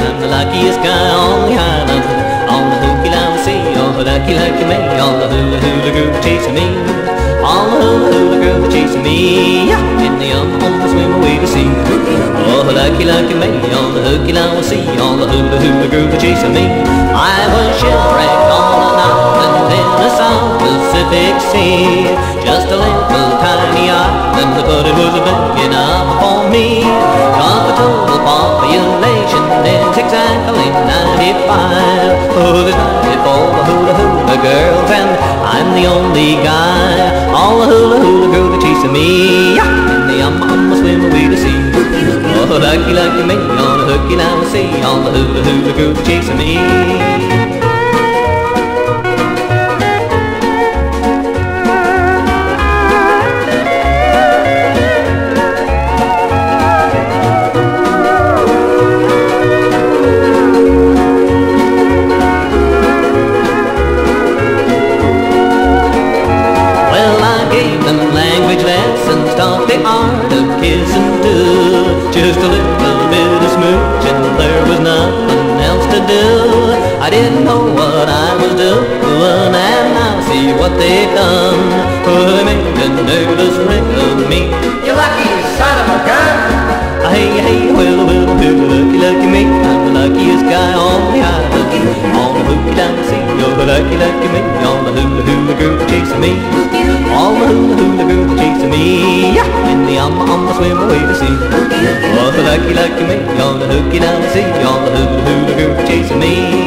I'm the luckiest guy on the island. On the hooky line see, oh, lucky, lucky me. On the hula hula girl chasing me. On the hula hula girl chasing me. Yeah, in the um um swim away to sea. Oh, lucky, lucky me. On the hooky line see, on the hula hula girl chasing me. I was shipwrecked on an island in the South Pacific Sea. Just a little tiny island, but it was a big enough for me. The population is exactly 95. Oh, there's 94 hula hula girls, and I'm the only guy. All the hula hula girls are chasing me. Yeah, in the um um swim away to sea. Oh, lucky, lucky me, on a hooky line we see. All the hula hula girls are chasing me. The art of kissing too. Just a little bit of smooch and there was nothing else to do. I didn't know what I was doing and now see what they've done. Oh, they made a nervous wreck of me. You lucky son of a gun! Hey, hey, well, well, well, lucky, lucky me. I'm the luckiest guy on the island. On the hooky down the sea, you're the lucky, lucky me. On the hula hula girl chasing me. All the hula hula swim away to sea. Oh, lucky, lucky me. On the hooky down the sea, all the hula hula girls chasing me.